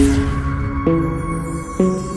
Música